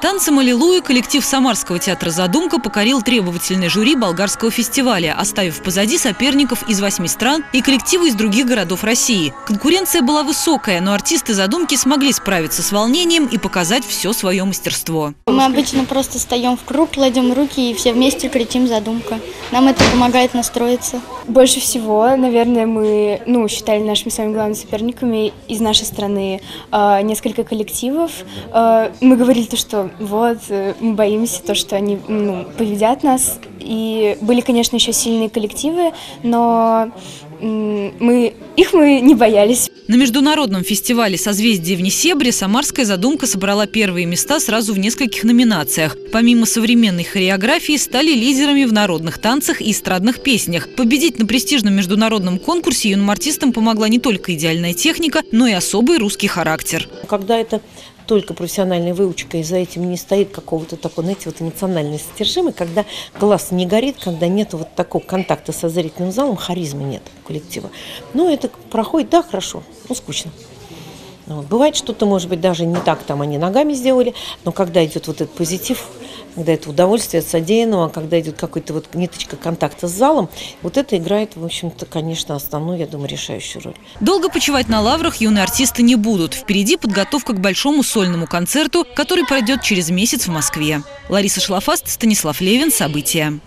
Танцем «Аллилуйя» коллектив Самарского театра «Задумка» покорил требовательный жюри болгарского фестиваля, оставив позади соперников из восьми стран и коллективы из других городов России. Конкуренция была высокая, но артисты «Задумки» смогли справиться с волнением и показать все свое мастерство. Мы обычно просто стоим в круг, кладем руки и все вместе кричим «Задумка». Нам это помогает настроиться. Больше всего, наверное, мы ну, считали нашими самыми главными соперниками из нашей страны э, несколько коллективов. Э, мы говорили то, что вот, э, мы боимся то, что они ну, победят нас. И были, конечно, еще сильные коллективы, но мы, их мы не боялись. На международном фестивале «Созвездие в Несебре» самарская задумка собрала первые места сразу в нескольких номинациях. Помимо современной хореографии, стали лидерами в народных танцах и эстрадных песнях. Победить на престижном международном конкурсе юным артистам помогла не только идеальная техника, но и особый русский характер. Когда это только профессиональная выучка, и за этим не стоит какого-то такого, знаете, вот эмоциональной содержимой, когда глаз не горит, когда нет вот такого контакта со зрительным залом, харизмы нет коллектива. Но это проходит, да, хорошо, ну, скучно. Вот. Бывает, что-то, может быть, даже не так там они ногами сделали, но когда идет вот этот позитив, когда это удовольствие от содеянного, когда идет какой-то вот ниточка контакта с залом, вот это играет, в общем-то, конечно, основную, я думаю, решающую роль. Долго почивать на лаврах юные артисты не будут. Впереди подготовка к большому сольному концерту, который пройдет через месяц в Москве. Лариса Шлафаст, Станислав Левин. События.